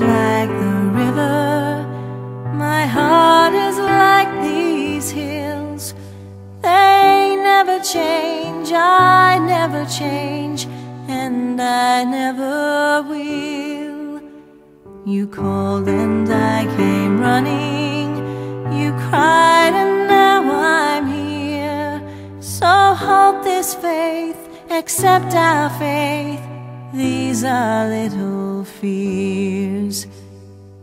like the river, my heart is like these hills. They never change, I never change, and I never will. You called and I came running, you cried and now I'm here. So hold this faith, accept our faith these are little fears.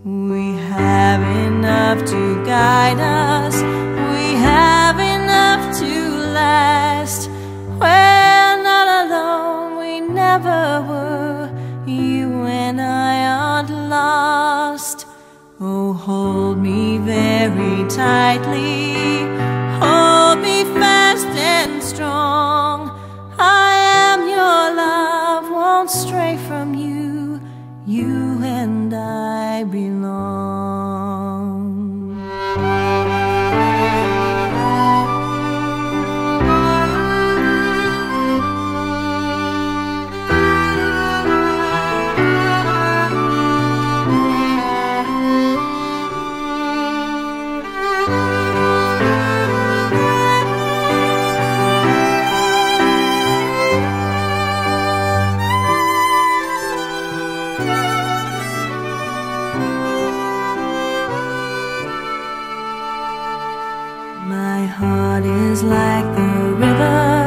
We have enough to guide us, we have enough to last. We're not alone, we never were. You and I aren't lost. Oh, hold me very tightly, I My heart is like the river